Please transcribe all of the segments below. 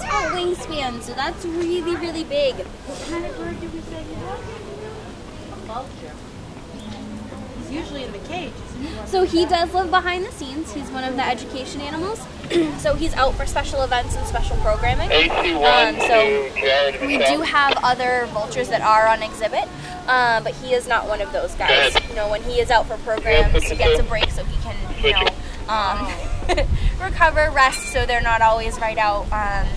six foot wingspan, so that's really, really big. What kind of bird did we say he was? A vulture. He's usually in the cage. So he does live behind the scenes. He's one of the education animals. so he's out for special events and special programming. Um, so we do have other vultures that are on exhibit, um, but he is not one of those guys. You know, when he is out for programs, he gets a break so he can, you know, um, recover, rest. So they're not always right out um,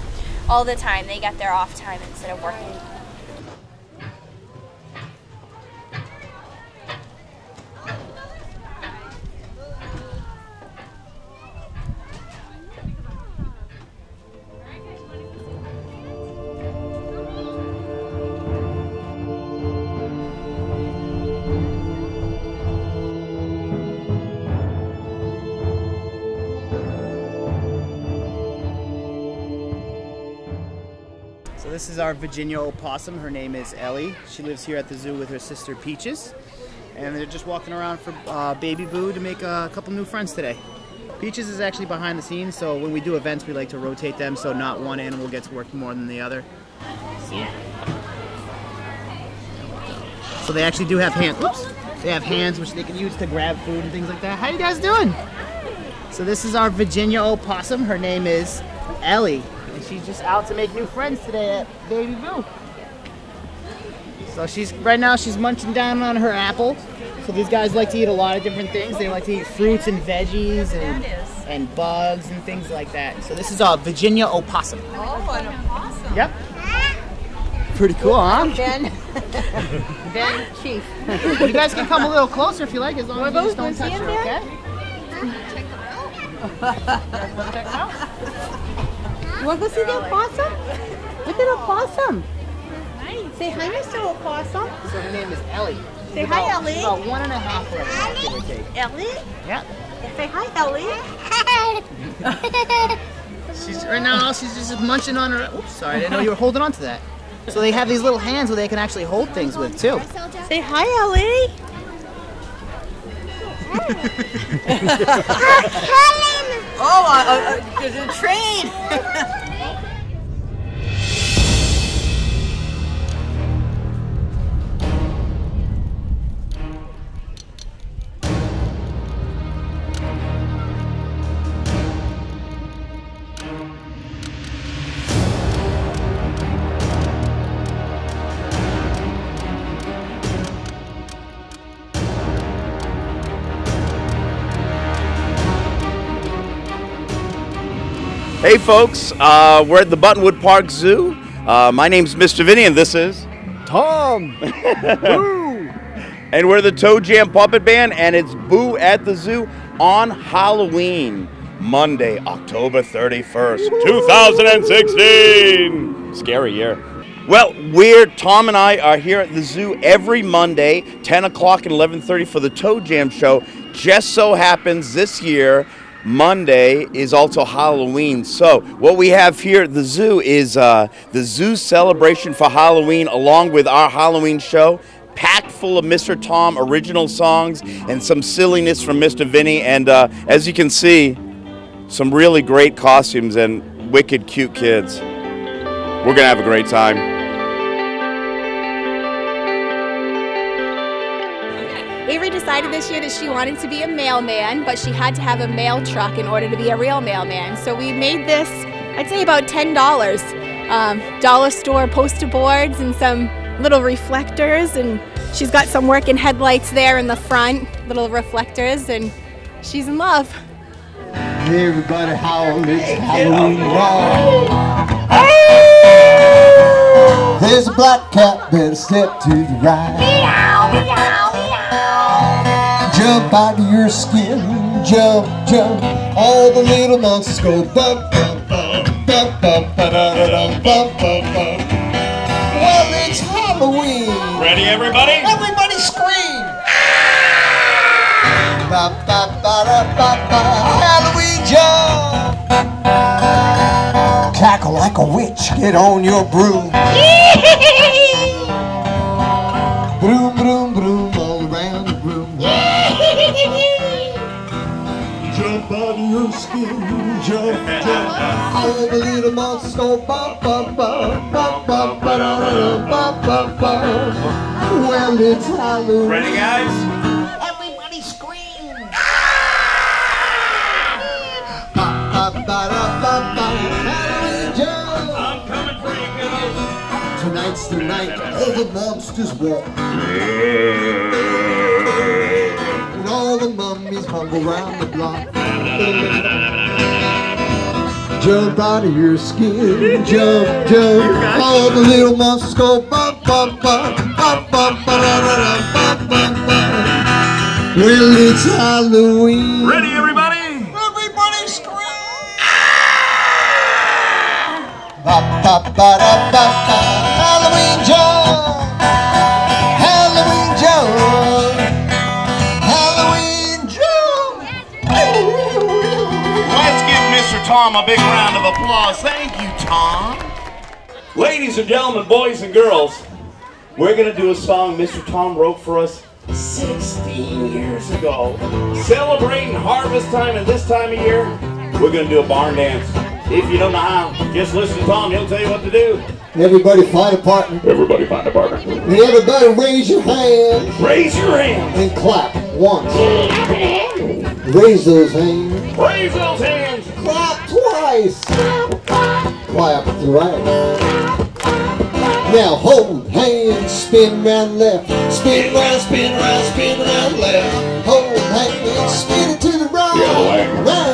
all the time. They get their off time instead of working. This is our Virginia opossum. Her name is Ellie. She lives here at the zoo with her sister Peaches. And they're just walking around for uh, Baby Boo to make a couple new friends today. Peaches is actually behind the scenes, so when we do events, we like to rotate them so not one animal gets worked more than the other. See? So they actually do have hands. Oops. They have hands which they can use to grab food and things like that. How you guys doing? So this is our Virginia opossum. Her name is Ellie. And she's just out to make new friends today at Baby Boo. So she's right now she's munching down on her apple. So these guys like to eat a lot of different things. They like to eat fruits and veggies and, and bugs and things like that. So this is a Virginia opossum. Oh, an opossum. Yep. Pretty cool, huh? Ben. ben Chief. You guys can come a little closer if you like, as long as you just don't Is he touch in her, there? okay? You want to go see the opossum? Look at the opossum. Say hi, Mr. Opossum. So her name is Ellie. She's Say hi, about- she's Ellie. about one and a half right now, give or. Ellie? Yeah. Say hi, Ellie. She's right now. She's just munching on her. Oops, sorry. I didn't know you were holding on to that. So they have these little hands where they can actually hold things with too. Say hi, Ellie. Oh, there's a train. Hey folks, uh, we're at the Buttonwood Park Zoo. Uh, my name's Mr. Vinny and this is Tom! Boo! And we're the Toe Jam Puppet Band and it's Boo at the Zoo on Halloween, Monday, October 31st, 2016. Scary year. Well, we're Tom and I are here at the zoo every Monday, 10 o'clock and 11:30 for the Toe Jam show. Just so happens this year Monday is also Halloween. So, what we have here at the zoo is uh, the zoo celebration for Halloween, along with our Halloween show, packed full of Mr. Tom original songs and some silliness from Mr. Vinny. And uh, as you can see, some really great costumes and wicked cute kids. We're going to have a great time. Decided this year that she wanted to be a mailman, but she had to have a mail truck in order to be a real mailman. So we made this, I'd say about $10. Um, dollar store poster boards and some little reflectors, and she's got some working headlights there in the front, little reflectors, and she's in love. Hey Everybody howl, it's Halloween night. There's a black cat, better step to the right. Jump out of your skin, jump, jump. All the little monsters go bump, bump, bump, bump, bump, ba-da-da-dum, bump, bump, bump. Well, it's Halloween. Ready, everybody? Everybody scream! Ba, ba, ba, da, ba, ba. Halloween jump! cackle like a witch. Get on your broom. broom, broom, broom, the little monsters go bum, bum, bum, bum, bum, ba da da bum, bum, bum. Well, it's Halloween. Ready, guys? Everybody scream! Ba, ba, ba, da, ba, ba. Halloween Joe! I'm coming for you, kiddos. Tonight's the night all the monsters walk. And all the mummies hung around the block. Jump out of your skin, jump, jump. All the little monsters go bum, bum, ba, da, da, da, bum, bum, bum. Well, it's Halloween. Ready, everybody? Everybody scream! Ba ba ba da ba ba. Tom a big round of applause. Thank you, Tom. Ladies and gentlemen, boys and girls, we're going to do a song Mr. Tom wrote for us 16 years ago. Celebrating harvest time and this time of year, we're going to do a barn dance. If you don't know how, just listen to Tom. He'll tell you what to do. Everybody find a partner. Everybody find a partner. And everybody raise your hand Raise your hand. and clap once. Raise those hands. Raise those hands. Clap twice. Clap thrice. Now hold hands, spin round left, spin round, spin round, spin round left. Hold hands, spin it to the right. The other way. Round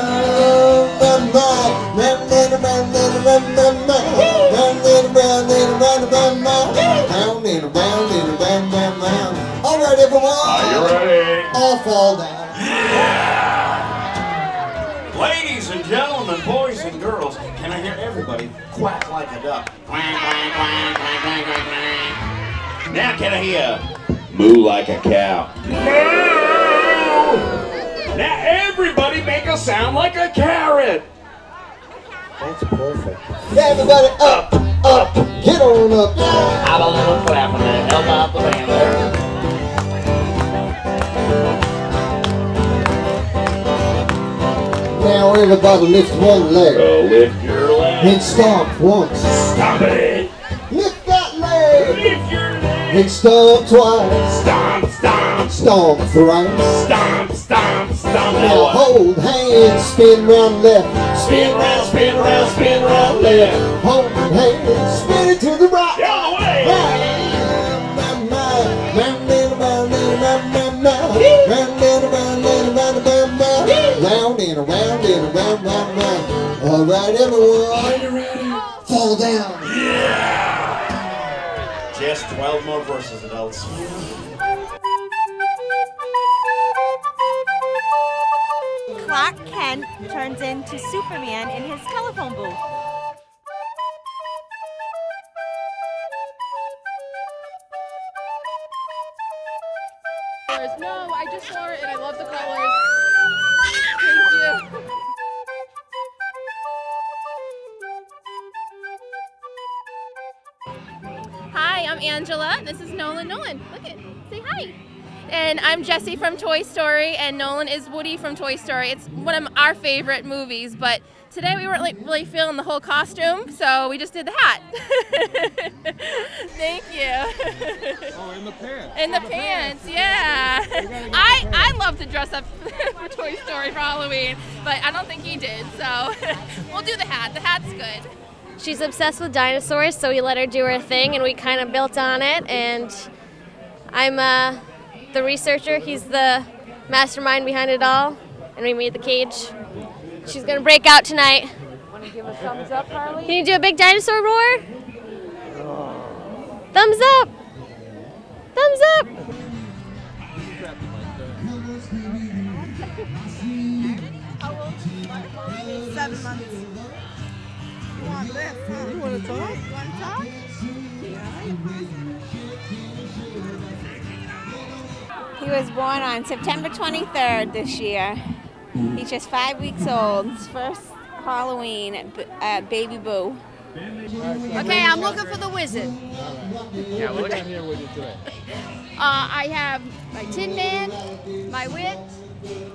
Now can I hear moo like a cow? Moo! Now everybody make a sound like a carrot. That's perfect. Everybody up, up, get on up. Have a little clap on that. Help out the band there. Now everybody lift one leg So lift your leg. and leg. stomp once. Stomp it. Lift that leg Lift your leg. and stomp twice. Stomp, stomp, Stomp thrice. stomp, stomp, stomp. Now hold hands, spin round left. spin round, spin round, spin round left. Hold hands, spin it to the right. The other way. Round, round and around and around, round, round. All right, everyone, fall down. Just 12 more verses, adults. Clark Kent turns into Superman in his telephone booth. colors. No, I just wore it and I love the colors. Angela. This is Nolan. Nolan, look at, say hi. And I'm Jesse from Toy Story, and Nolan is Woody from Toy Story. It's one of our favorite movies, but today we weren't like really feeling the whole costume, so we just did the hat. Thank you. Oh, in the pants. And the pants, yeah. I I love to dress up for Toy Story for Halloween, but I don't think he did. So we'll do the hat. The hat's good. She's obsessed with dinosaurs, so we let her do her thing, and we kind of built on it. And I'm uh, the researcher. He's the mastermind behind it all, and we made the cage. She's gonna break out tonight. Want to give a thumbs up, Harley? Can you do a big dinosaur roar? Thumbs up! Thumbs up! Seven months. You want this, huh? You want to talk? You want to talk? He was born on September 23rd this year. He's just five weeks old. His first Halloween, uh, Baby Boo. Okay, I'm looking for the wizard. Yeah, what got here with you today? Uh, I have my Tin Man, my witch,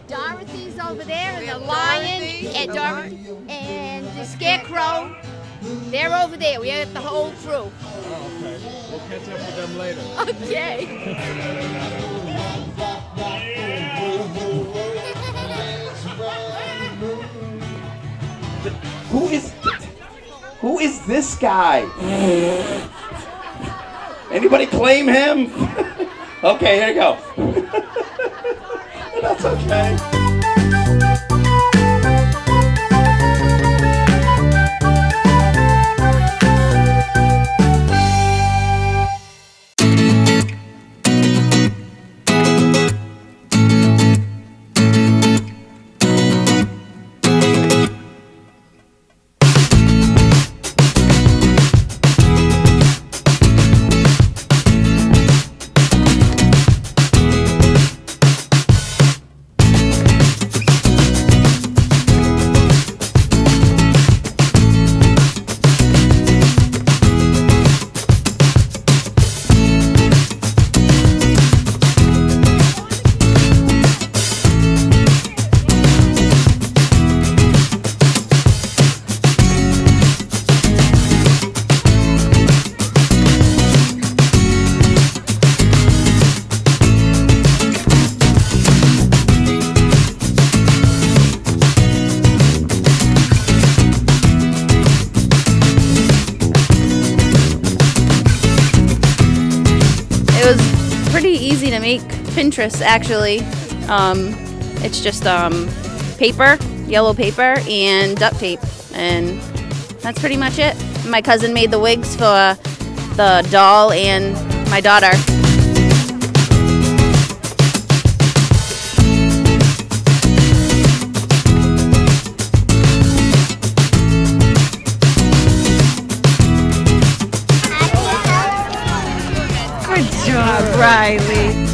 Dorothy's over there, and the lion, and Dorothy, and the scarecrow. They're over there. We have the whole crew. Oh, okay. We'll catch up with them later. Okay. Who is who is this guy? Anybody claim him? okay, here you go. Okay. Actually. Um, it's just um, paper, yellow paper, and duct tape, and that's pretty much it. My cousin made the wigs for the doll and my daughter. Good job, Riley.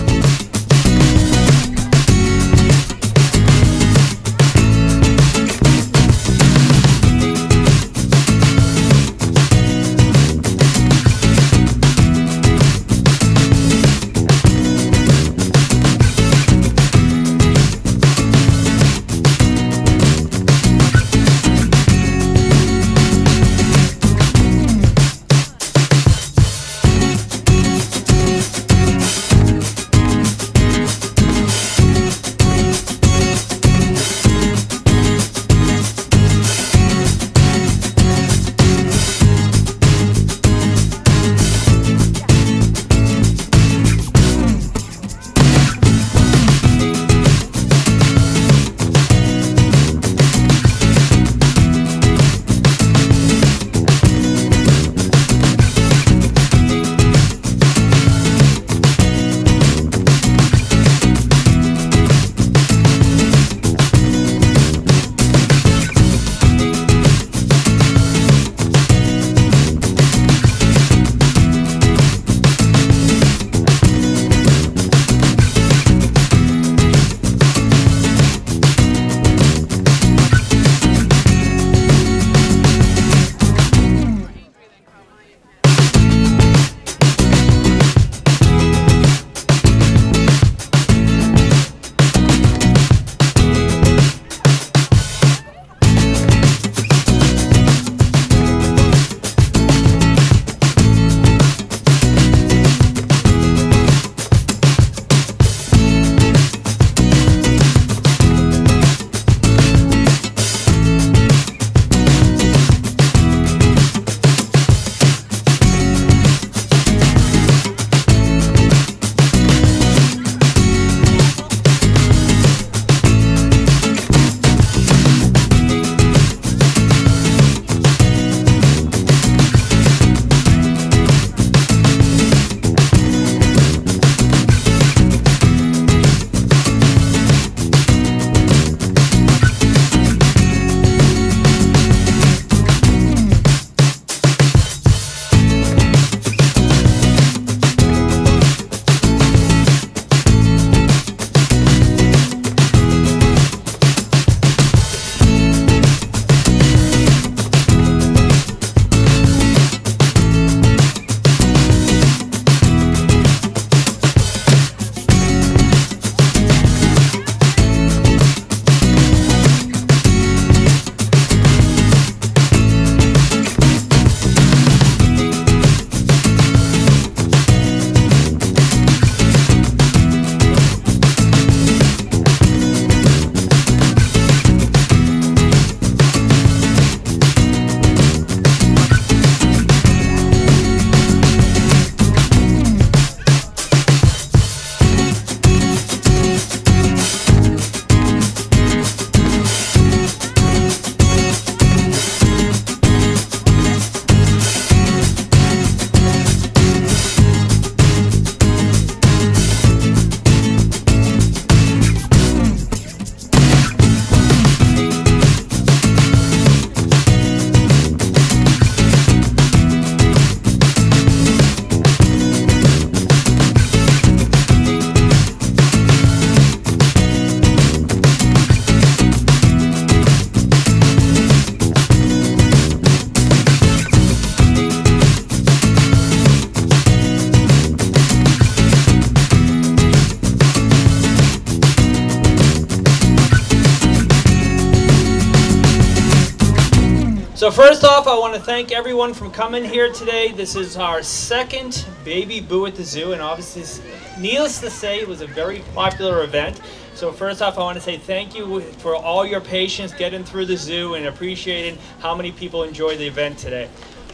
So first off, I want to thank everyone for coming here today. This is our second Baby Boo at the zoo, and obviously, needless to say, it was a very popular event. So first off, I want to say thank you for all your patience getting through the zoo and appreciating how many people enjoyed the event today.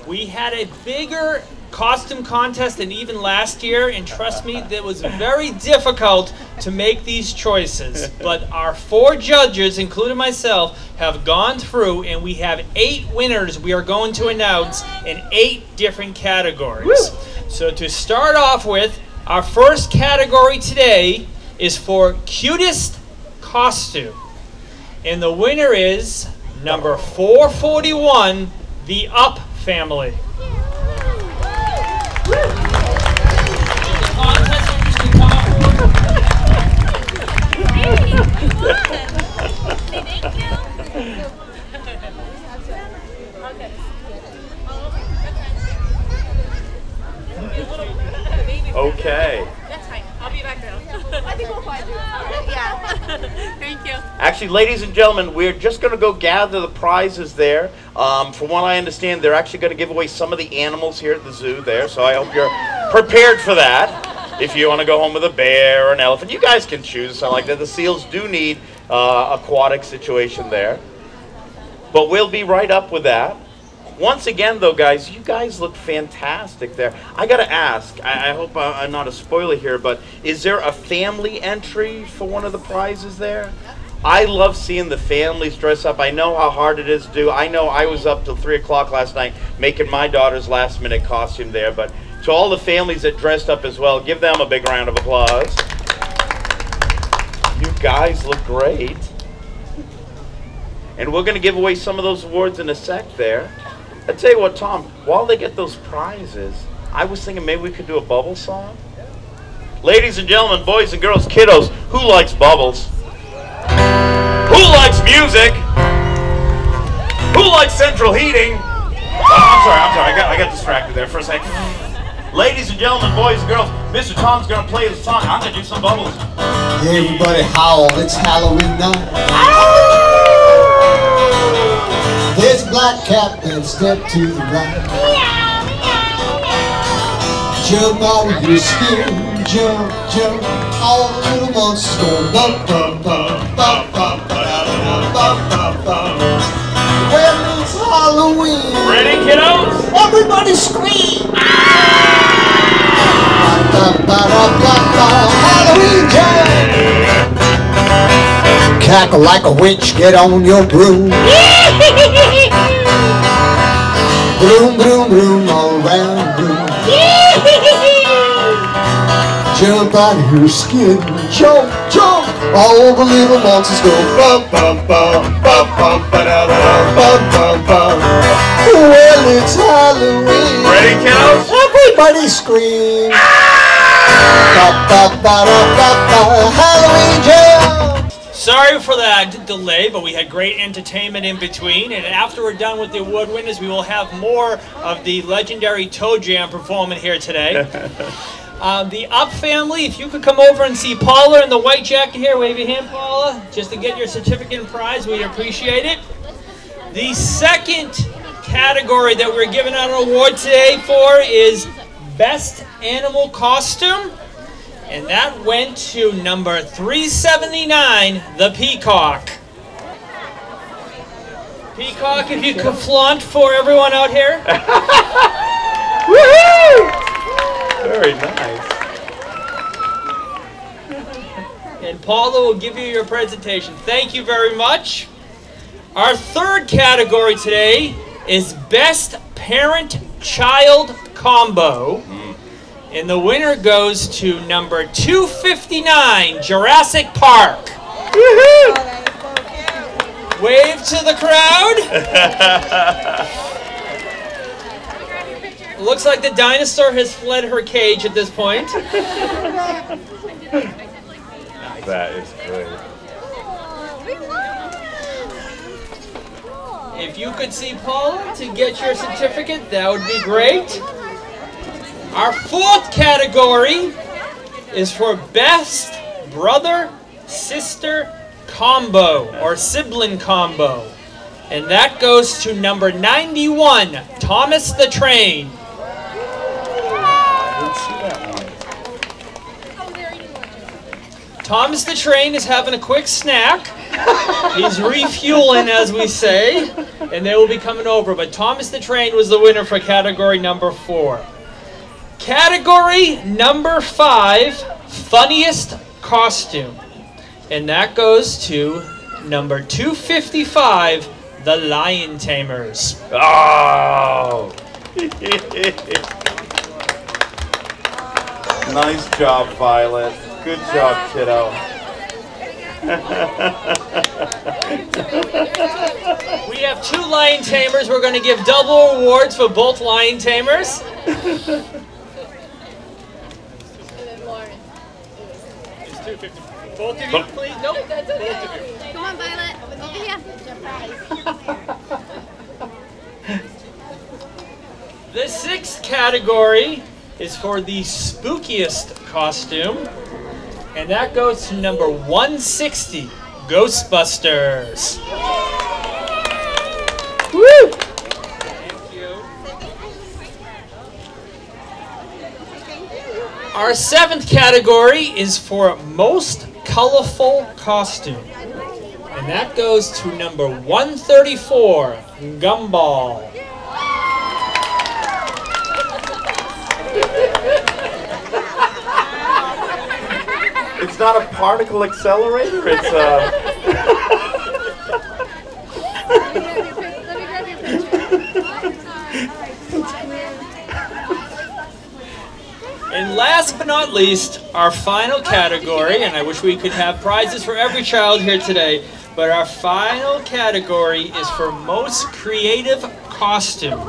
We had a bigger costume contest than even last year, and trust me, it was very difficult to make these choices. But our four judges, including myself, have gone through, and we have eight winners we are going to announce in eight different categories. So to start off with, our first category today is for cutest costume. And the winner is number 441, the Up family. Okay. I think we'll find you. Thank you. Actually, ladies and gentlemen, we're just going to go gather the prizes there. Um, from what I understand, they're actually going to give away some of the animals here at the zoo there, so I hope you're prepared for that. If you want to go home with a bear or an elephant, you guys can choose something like that. The seals do need uh, aquatic situation there. But we'll be right up with that. Once again, though, guys, you guys look fantastic there. I gotta ask. I, I hope I, I'm not a spoiler here, but is there a family entry for one of the prizes there? I love seeing the families dress up. I know how hard it is to do. I know I was up till three o'clock last night making my daughter's last minute costume there. But to all the families that dressed up as well, give them a big round of applause. You guys look great. And we're going to give away some of those awards in a sec there. I tell you what, Tom, while they get those prizes, I was thinking maybe we could do a bubble song. Ladies and gentlemen, boys and girls, kiddos, who likes bubbles? Who likes music? Who likes central heating? Oh, I'm sorry, I'm sorry, I got, I got distracted there for a second. Ladies and gentlemen, boys and girls, Mr. Tom's gonna play the song. I'm gonna do some bubbles. Hey, everybody howl, it's Halloween night. There's a black cat and step to the right. Jump out of your skin, jump, jump. All the little monsters go bum, bum, bum, bum, bum, ba-da-da-da, bum, bum, bum. Well, it's Halloween. Ready, kiddos? Everybody scream! Ba-da-ba-da-ba-ba, Halloween jam! Cackle like a witch, get on your broom. Broom, broom, broom, all around the room. Jump out of your skin, jump, jump. All the little monsters go bum, bum, bum, bum, bum, ba da da bum, bum, bum. Well, it's Halloween. Ready, kiddos? Everybody scream. Ba, Halloween jam. Sorry for that delay, but we had great entertainment in between. And after we're done with the award winners, we will have more of the legendary Toe Jam performing here today. Um, the Up family, if you could come over and see Paula in the white jacket here, wave your hand, Paula, just to get your certificate and prize. We'd appreciate it. The second category that we're giving out an award today for is Best Animal Costume. And that went to number 379, the Peacock. Peacock, if you could flaunt for everyone out here. Woohoo! Very nice. And Paula will give you your presentation. Thank you very much. Our third category today is Best Parent Child Combo. Hmm. And the winner goes to number 259, Jurassic Park. Wave to the crowd. Looks like the dinosaur has fled her cage at this point. That is good. If you could see Paula to get your certificate, that would be great. Our fourth category is for Best Brother Sister Combo or Sibling Combo. And that goes to number 91, Thomas the Train. Thomas the Train is having a quick snack. He's refueling, as we say, and they will be coming over. But Thomas the Train was the winner for category number four. Category number five, funniest costume. And that goes to number 255, The Lion Tamers. Oh! nice job, Violet. Good job, kiddo. We have two lion tamers. We're going to give double awards for both lion tamers. Both of you, please. Nope. Both of you. Come on, Violet. Over here. The sixth category is for the spookiest costume, and that goes to number 160, Ghostbusters. Woo! Our seventh category is for most colorful costume, and that goes to number 134, Gumball. It's not a particle accelerator, it's a. And last but not least, our final category, and I wish we could have prizes for every child here today, but our final category is for most creative costume.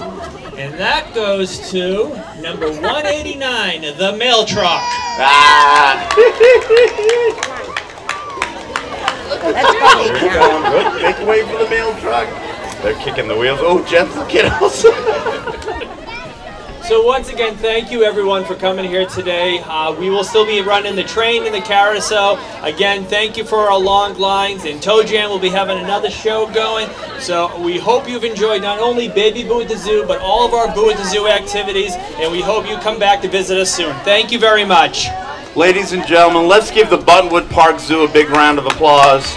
And that goes to number 189, the mail truck. Ah! They're going good. Make way for the mail truck. They're kicking the wheels. Oh, Jeff's kiddos. So once again, thank you everyone for coming here today. Uh, we will still be running the train and the carousel. Again, thank you for our long lines. And Toe Jam will be having another show going. So we hope you've enjoyed not only Baby Boo at the Zoo, but all of our Boo at the Zoo activities. And we hope you come back to visit us soon. Thank you very much. Ladies and gentlemen, let's give the Buttonwood Park Zoo a big round of applause.